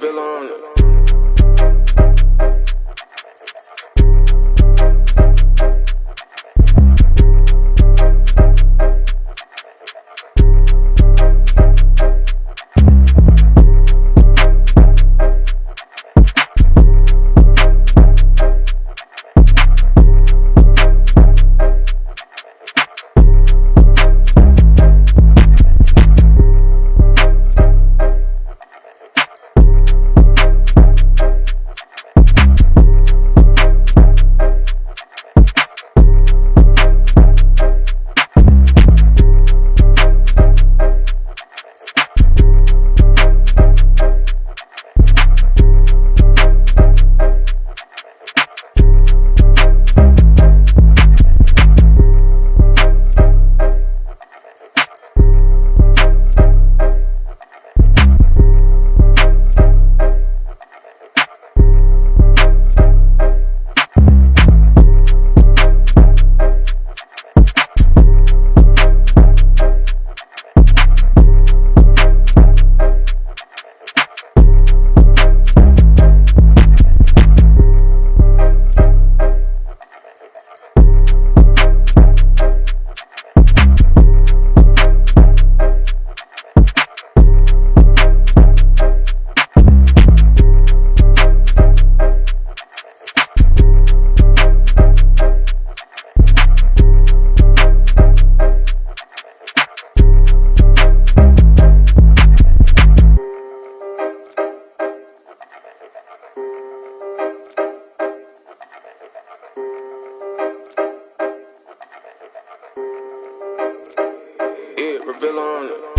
Villain. on it. It.